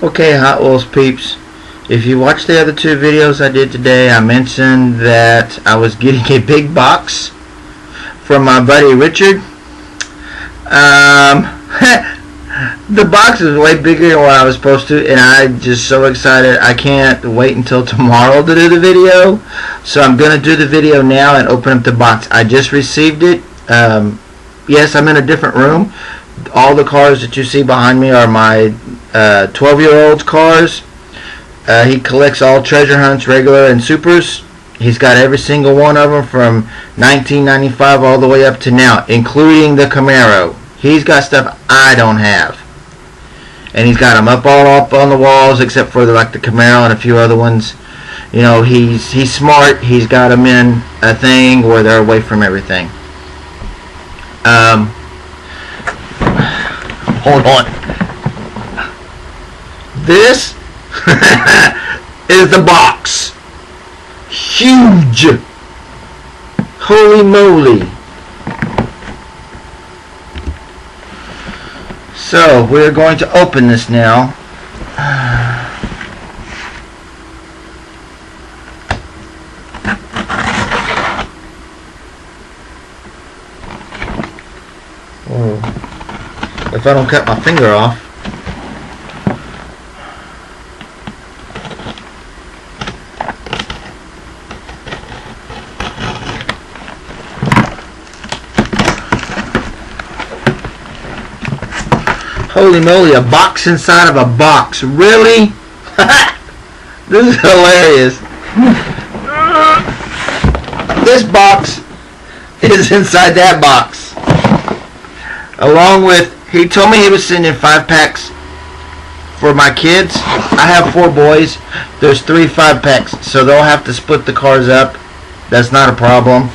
Okay, Hot Wheels peeps. If you watched the other two videos I did today, I mentioned that I was getting a big box from my buddy Richard. Um, the box is way bigger than what I was supposed to, and I'm just so excited. I can't wait until tomorrow to do the video. So I'm going to do the video now and open up the box. I just received it. Um, yes, I'm in a different room. All the cars that you see behind me are my 12 uh, cars. Uh, he collects all treasure hunts, regular and supers. He's got every single one of them from 1995 all the way up to now, including the Camaro. He's got stuff I don't have. And he's got them up all up on the walls except for the, like the Camaro and a few other ones. You know, he's he's smart. He's got them in a thing where they're away from everything. Um, hold on. This is the box. Huge. Holy moly. So, we're going to open this now. Oh. If I don't cut my finger off. Holy moly, a box inside of a box. Really? this is hilarious. this box is inside that box. Along with, he told me he was sending five packs for my kids. I have four boys. There's three five packs. So they'll have to split the cars up. That's not a problem.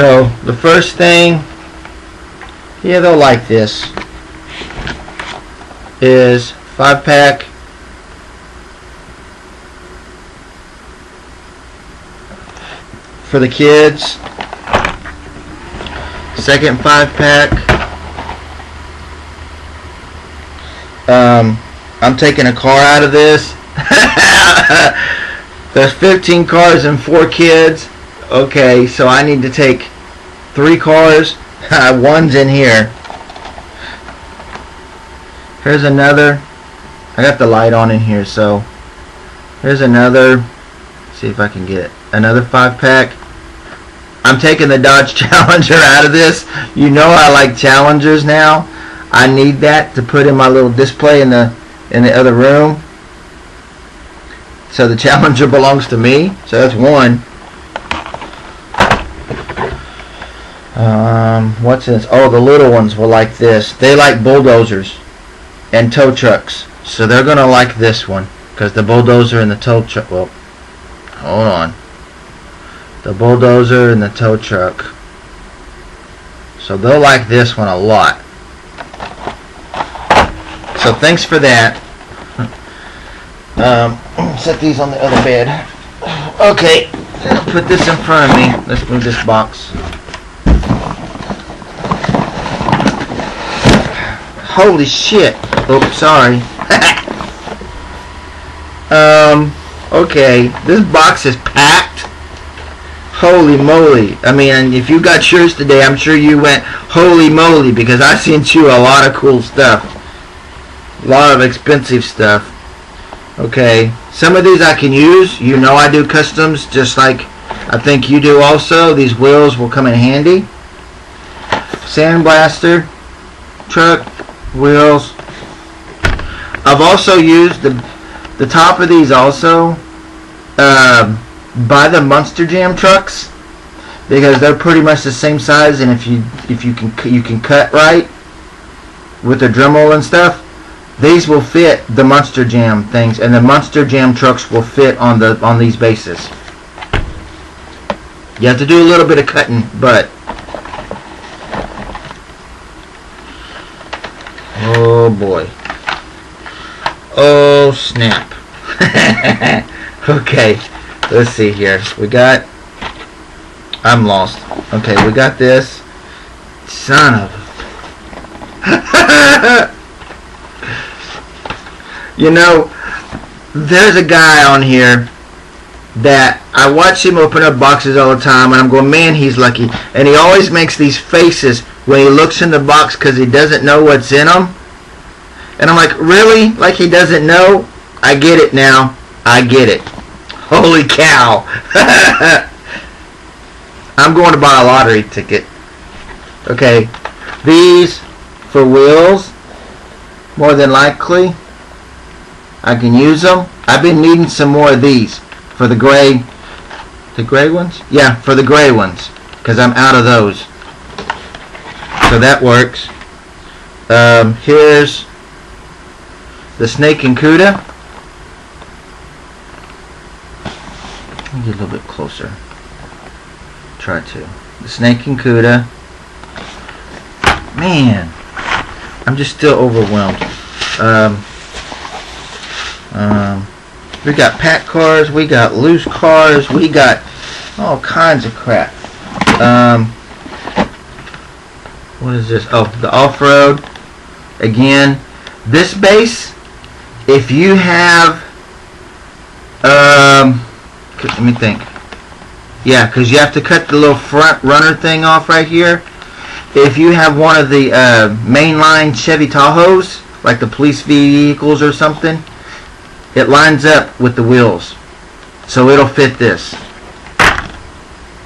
So the first thing, yeah, they'll like this, is five pack for the kids. Second five pack. Um, I'm taking a car out of this. There's 15 cars and four kids. Okay, so I need to take three cars. Uh, one's in here. Here's another. I got the light on in here, so here's another. See if I can get another five pack. I'm taking the Dodge Challenger out of this. You know I like Challengers now. I need that to put in my little display in the in the other room. So the Challenger belongs to me. So that's one. Um, what's this? Oh, the little ones will like this. They like bulldozers and tow trucks. So they're going to like this one. Because the bulldozer and the tow truck... Well, hold on. The bulldozer and the tow truck. So they'll like this one a lot. So thanks for that. Um, set these on the other bed. Okay, put this in front of me. Let's move this box. Holy shit. Oops, sorry. um, okay. This box is packed. Holy moly. I mean, if you got yours today, I'm sure you went, holy moly, because I sent you a lot of cool stuff. A lot of expensive stuff. Okay. Some of these I can use. You know I do customs, just like I think you do also. These wheels will come in handy. Sandblaster. Truck wheels. I've also used the the top of these also uh, by the Monster Jam trucks because they're pretty much the same size and if you if you can you can cut right with the Dremel and stuff these will fit the Monster Jam things and the Monster Jam trucks will fit on the on these bases you have to do a little bit of cutting but Oh boy. Oh snap. okay, let's see here. We got. I'm lost. Okay, we got this. Son of. you know, there's a guy on here that I watch him open up boxes all the time, and I'm going, man, he's lucky. And he always makes these faces when he looks in the box because he doesn't know what's in them. And I'm like, really? Like he doesn't know? I get it now. I get it. Holy cow. I'm going to buy a lottery ticket. Okay. These for wheels. More than likely. I can use them. I've been needing some more of these for the gray. The gray ones? Yeah, for the gray ones. Because I'm out of those. So that works. Um, here's the snake and Cuda. Get a little bit closer. Try to. The snake and Cuda. Man, I'm just still overwhelmed. Um, um, we got pack cars, we got loose cars, we got all kinds of crap. Um, what is this? Oh, the off-road. Again, this base if you have um let me think. Yeah because you have to cut the little front runner thing off right here. If you have one of the uh, mainline Chevy Tahoes like the police vehicles or something it lines up with the wheels. So it'll fit this.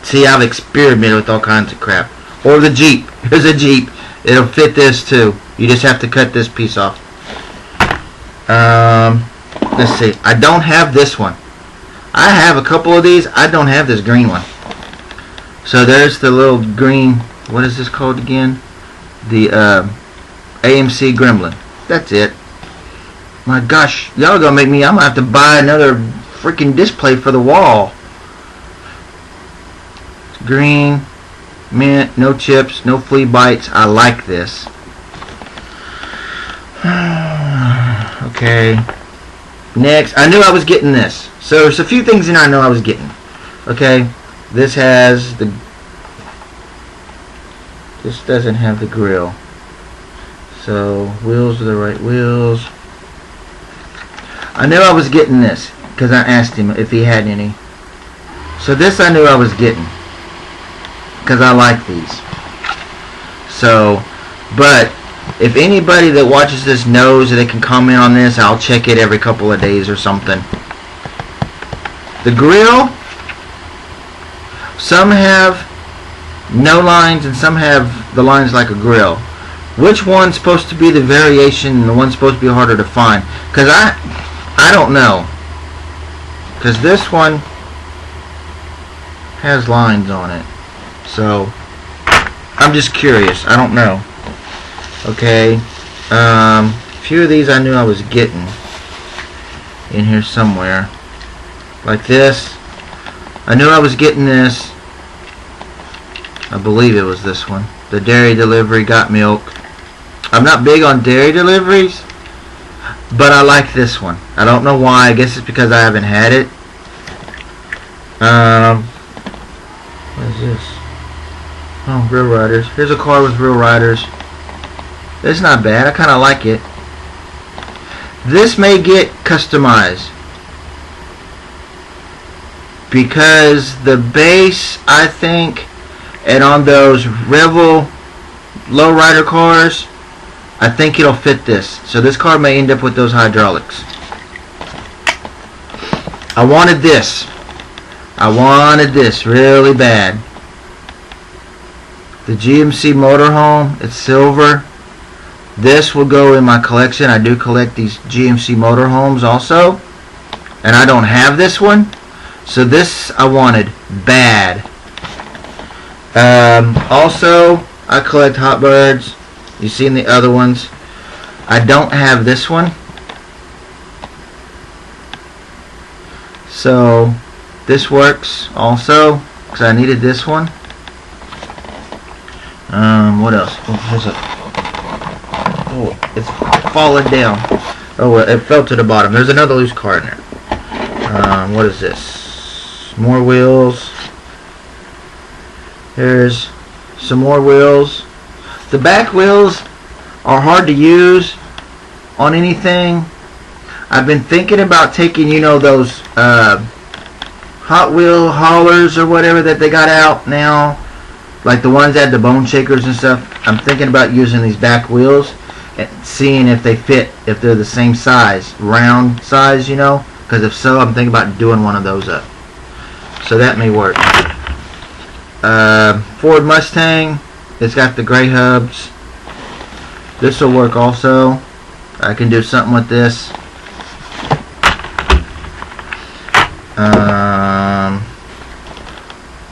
See I've experimented with all kinds of crap. Or the Jeep. Here's a Jeep. It'll fit this too. You just have to cut this piece off um, let's see. I don't have this one. I have a couple of these. I don't have this green one. So there's the little green. What is this called again? The uh, AMC Gremlin. That's it. My gosh, y'all gonna make me. I'm gonna have to buy another freaking display for the wall. green, mint, no chips, no flea bites. I like this. Okay. Next, I knew I was getting this. So there's a few things in I know I was getting. Okay. This has the. This doesn't have the grill. So wheels are the right wheels. I knew I was getting this because I asked him if he had any. So this I knew I was getting because I like these. So, but if anybody that watches this knows that they can comment on this, I'll check it every couple of days or something. The grill, some have no lines and some have the lines like a grill. Which one's supposed to be the variation and the one's supposed to be harder to find? Because I, I don't know. Because this one has lines on it. So, I'm just curious. I don't know. Okay. Um, a few of these I knew I was getting in here somewhere. Like this. I knew I was getting this. I believe it was this one. The dairy delivery got milk. I'm not big on dairy deliveries, but I like this one. I don't know why. I guess it's because I haven't had it. Um, what is this? Oh, Real Riders. Here's a car with Real Riders. It's not bad. I kind of like it. This may get customized because the base, I think, and on those Revell lowrider cars, I think it'll fit this. So this car may end up with those hydraulics. I wanted this. I wanted this really bad. The GMC motorhome, it's silver. This will go in my collection. I do collect these GMC motorhomes also. And I don't have this one. So this I wanted bad. Um, also, I collect Hot Birds. You've seen the other ones. I don't have this one. So, this works also. Because I needed this one. Um, what else? Oh, Oh, it's fallen down. Oh, it fell to the bottom. There's another loose car in there. Um, what is this? More wheels. There's some more wheels. The back wheels are hard to use on anything. I've been thinking about taking, you know, those uh, Hot Wheel haulers or whatever that they got out now, like the ones that had the bone shakers and stuff. I'm thinking about using these back wheels seeing if they fit, if they're the same size, round size, you know. Because if so, I'm thinking about doing one of those up. So that may work. Uh, Ford Mustang. It's got the gray hubs. This will work also. I can do something with this. Um,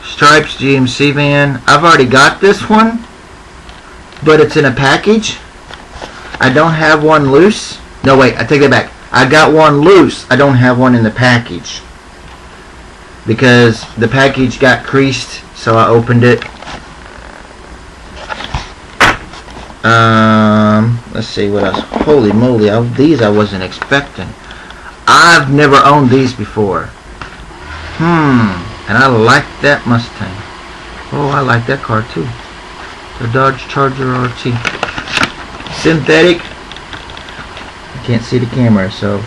Stripes GMC van. I've already got this one, but it's in a package. I don't have one loose. No, wait, I take that back. I got one loose. I don't have one in the package. Because the package got creased, so I opened it. Um, let's see what else. Holy moly, I, these I wasn't expecting. I've never owned these before. Hmm, and I like that Mustang. Oh, I like that car too. The Dodge Charger RT. Synthetic. I can't see the camera, so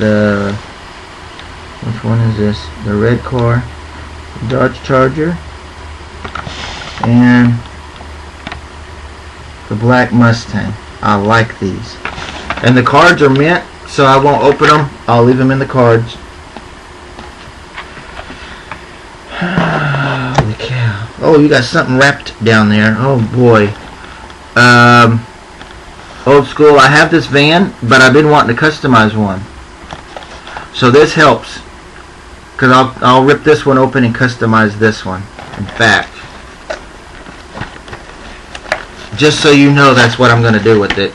the which one is this? The red car, Dodge Charger, and the black Mustang. I like these. And the cards are mint, so I won't open them. I'll leave them in the cards. Holy cow. Oh, you got something wrapped down there. Oh, boy. Um, old school. I have this van, but I've been wanting to customize one. So this helps. Because I'll, I'll rip this one open and customize this one. In fact. Just so you know that's what I'm going to do with it.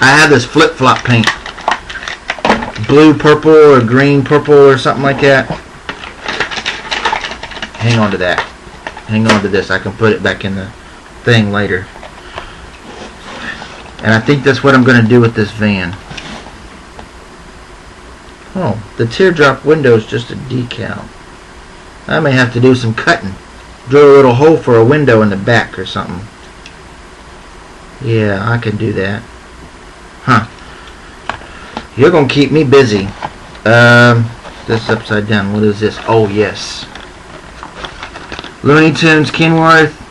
I have this flip-flop paint. Blue purple or green purple or something like that. Hang on to that. Hang on to this. I can put it back in the thing later. And I think that's what I'm going to do with this van. Oh, the teardrop window is just a decal. I may have to do some cutting. Drill a little hole for a window in the back or something. Yeah, I can do that. Huh. You're going to keep me busy. Um, this upside down. What is this? Oh, yes. Looney Tunes Kenworth.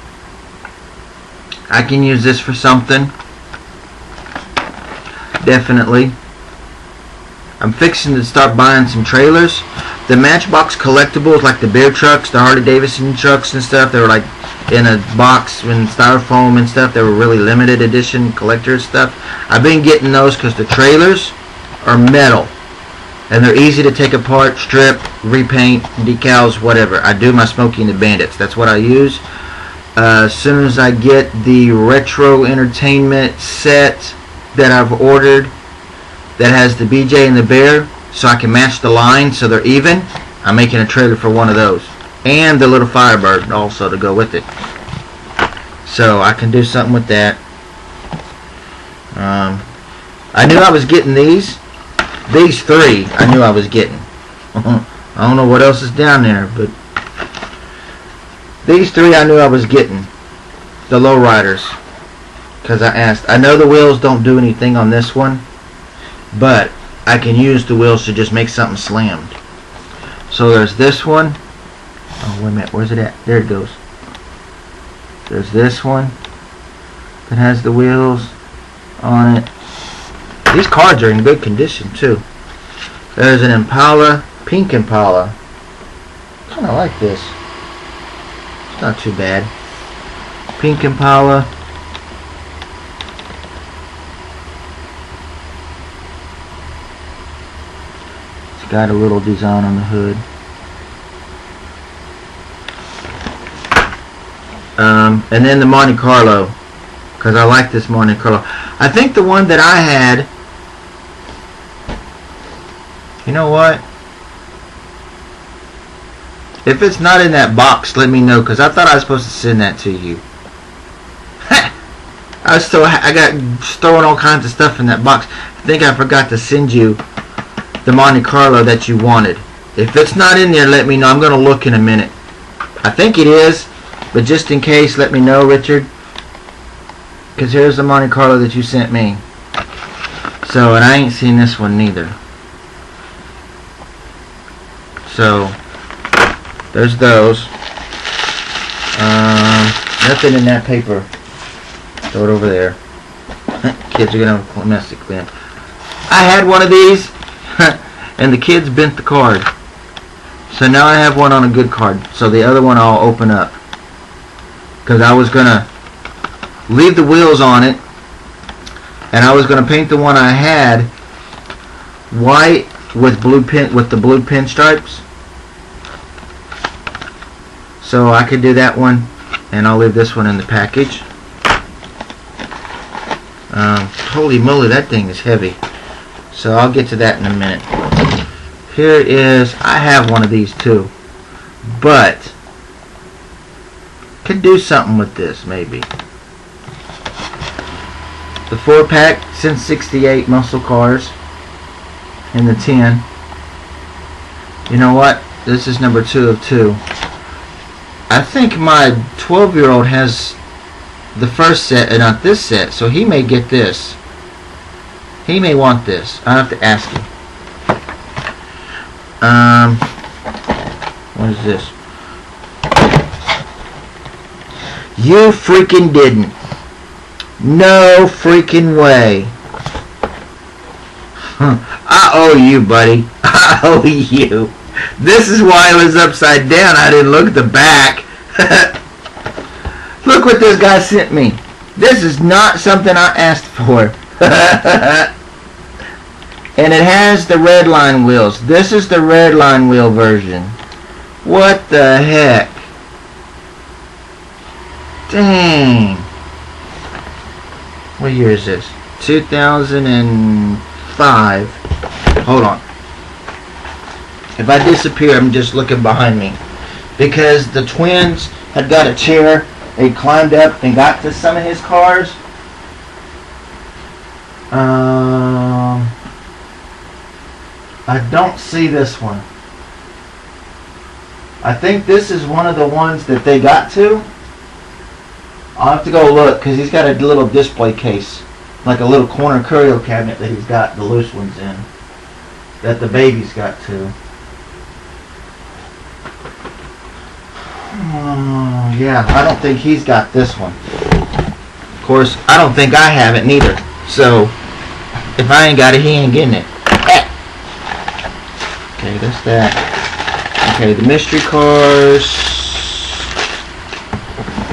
I can use this for something. Definitely. I'm fixing to start buying some trailers. The Matchbox collectibles, like the beer trucks, the Harley Davidson trucks and stuff, they were like in a box in styrofoam and stuff. They were really limited edition collector stuff. I've been getting those because the trailers are metal. And they're easy to take apart, strip, repaint, decals, whatever. I do my Smokey and the Bandits. That's what I use. Uh, as soon as I get the retro entertainment set that I've ordered that has the BJ and the bear so I can match the line so they're even, I'm making a trailer for one of those. And the little Firebird also to go with it. So I can do something with that. Um, I knew I was getting these. These three I knew I was getting. I don't know what else is down there, but these three I knew I was getting. The lowriders. Because I asked. I know the wheels don't do anything on this one. But I can use the wheels to just make something slammed. So there's this one. Oh, wait a minute. Where's it at? There it goes. There's this one that has the wheels on it. These cards are in good condition, too. There's an Impala, pink Impala. kind of like this. Not too bad. Pink Impala. It's got a little design on the hood. Um, and then the Monte Carlo, because I like this Monte Carlo. I think the one that I had, you know what? If it's not in that box, let me know, because I thought I was supposed to send that to you. I still, I got throwing all kinds of stuff in that box. I think I forgot to send you the Monte Carlo that you wanted. If it's not in there, let me know. I'm going to look in a minute. I think it is. But just in case, let me know, Richard. Because here's the Monte Carlo that you sent me. So, and I ain't seen this one neither. So, there's those. Um, nothing in that paper. Throw it over there. kids are gonna have a mess to clean. I had one of these, and the kids bent the card. So now I have one on a good card. So the other one I'll open up. Because I was gonna leave the wheels on it, and I was gonna paint the one I had white with blue pin with the blue pinstripes. So I could do that one, and I'll leave this one in the package. Um, holy moly, that thing is heavy. So I'll get to that in a minute. Here is, I have one of these too. But, could do something with this, maybe. The 4-pack, since 68 muscle cars. In the 10. You know what? This is number 2 of 2. I think my 12-year-old has the first set and not this set, so he may get this. He may want this. I have to ask him. Um, what is this? You freaking didn't. No freaking way. I owe you, buddy. I owe you. This is why it was upside down. I didn't look at the back. look what this guy sent me. This is not something I asked for. and it has the red line wheels. This is the red line wheel version. What the heck? Dang. What year is this? 2005. Hold on. If I disappear, I'm just looking behind me. Because the twins had got a chair. They climbed up and got to some of his cars. Um, I don't see this one. I think this is one of the ones that they got to. I'll have to go look because he's got a little display case, like a little corner curio cabinet that he's got the loose ones in, that the baby's got to. Yeah, I don't think he's got this one. Of course, I don't think I have it neither. So, if I ain't got it, he ain't getting it. Okay, that's that. Okay, the mystery cars.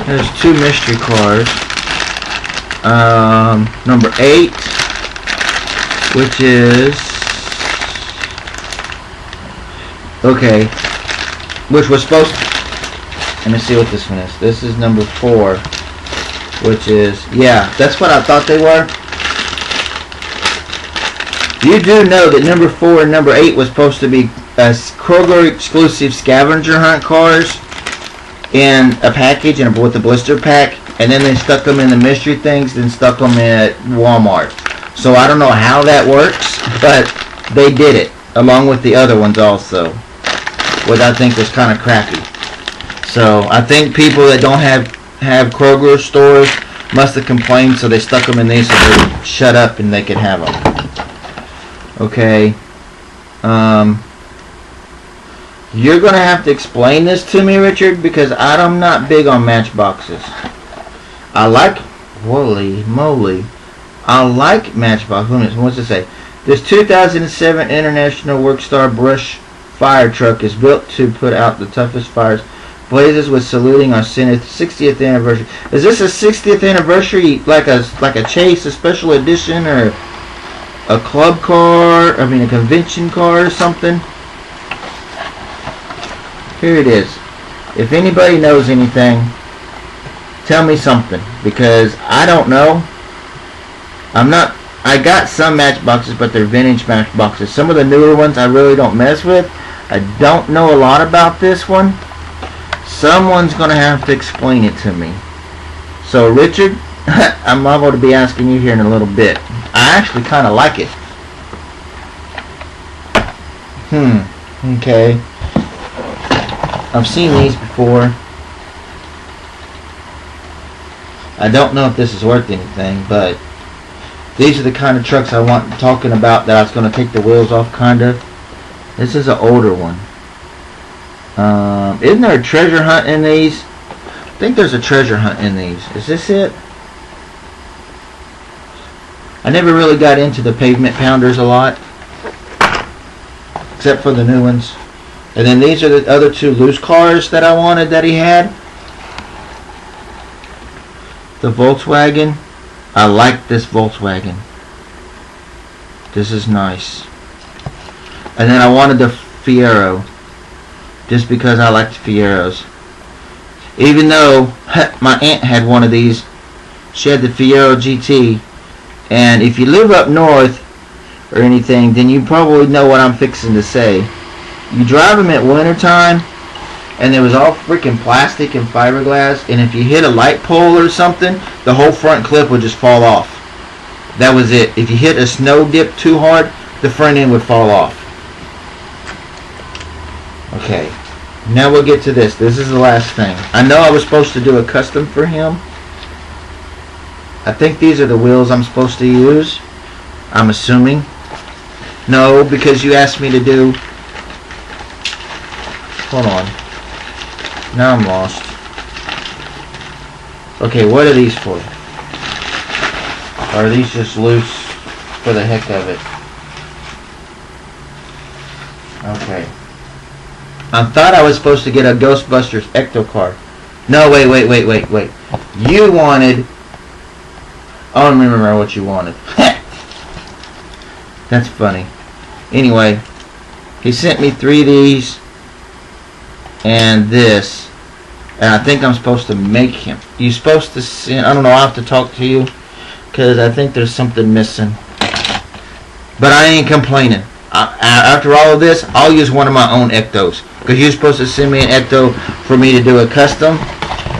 There's two mystery cars. Um, number eight, which is okay, which was supposed. To, let me see what this one is. This is number four, which is yeah, that's what I thought they were. You do know that number four and number eight was supposed to be uh, Kroger exclusive scavenger hunt cars in a package and with a blister pack, and then they stuck them in the mystery things, then stuck them at Walmart. So I don't know how that works, but they did it along with the other ones also, which I think was kind of crappy. So I think people that don't have have Kroger stores must have complained, so they stuck them in these so they shut up and they could have them. Okay. Um, you're going to have to explain this to me, Richard, because I'm not big on matchboxes. I like, holy moly, I like matchbox. What's it say? This 2007 International Workstar Brush fire truck is built to put out the toughest fires. Blazes with saluting our 60th anniversary. Is this a 60th anniversary, like a like a chase, a special edition, or a club car, I mean a convention car or something. Here it is. If anybody knows anything, tell me something because I don't know. I'm not I got some matchboxes but they're vintage matchboxes. Some of the newer ones I really don't mess with. I don't know a lot about this one. Someone's going to have to explain it to me. So Richard, I'm liable to be asking you here in a little bit. I actually kind of like it. Hmm. Okay. I've seen these before. I don't know if this is worth anything, but these are the kind of trucks I want talking about that I was going to take the wheels off, kind of. This is an older one. Um, isn't there a treasure hunt in these? I think there's a treasure hunt in these. Is this it? I never really got into the pavement pounders a lot. Except for the new ones. And then these are the other two loose cars that I wanted that he had. The Volkswagen. I like this Volkswagen. This is nice. And then I wanted the Fiero. Just because I liked Fieros. Even though my aunt had one of these. She had the Fiero GT. And if you live up north or anything, then you probably know what I'm fixing to say. You drive them at winter time, and it was all freaking plastic and fiberglass, and if you hit a light pole or something, the whole front clip would just fall off. That was it. If you hit a snow dip too hard, the front end would fall off. Okay, now we'll get to this. This is the last thing. I know I was supposed to do a custom for him. I think these are the wheels I'm supposed to use. I'm assuming. No, because you asked me to do... Hold on. Now I'm lost. Okay, what are these for? Or are these just loose for the heck of it? Okay. I thought I was supposed to get a Ghostbusters Ecto car. No, wait, wait, wait, wait, wait. You wanted... I don't remember what you wanted. That's funny. Anyway, he sent me three of these and this. And I think I'm supposed to make him. You're supposed to send... I don't know, I'll have to talk to you. Because I think there's something missing. But I ain't complaining. I, after all of this, I'll use one of my own Ectos. Because you're supposed to send me an Ecto for me to do a custom.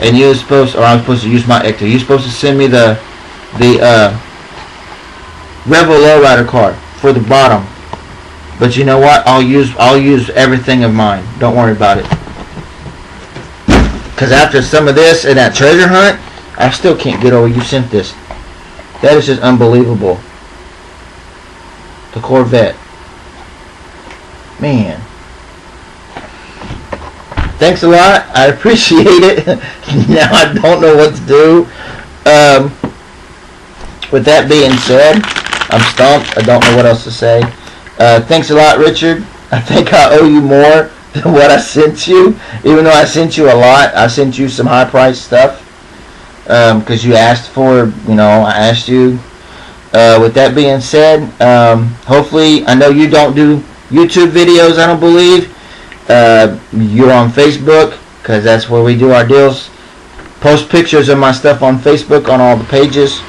And you're supposed, or I'm supposed to use my Ecto. You're supposed to send me the, the, uh, Rebel Lowrider card for the bottom. But you know what? I'll use, I'll use everything of mine. Don't worry about it. Because after some of this and that treasure hunt, I still can't get over you sent this. That is just unbelievable. The Corvette. Man. Thanks a lot. I appreciate it. now I don't know what to do. Um, with that being said, I'm stumped. I don't know what else to say. Uh, thanks a lot, Richard. I think I owe you more than what I sent you. Even though I sent you a lot, I sent you some high price stuff because um, you asked for. You know, I asked you. Uh, with that being said, um, hopefully, I know you don't do YouTube videos. I don't believe uh, you're on Facebook because that's where we do our deals. Post pictures of my stuff on Facebook on all the pages,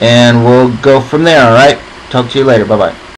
and we'll go from there. All right. Talk to you later. Bye bye.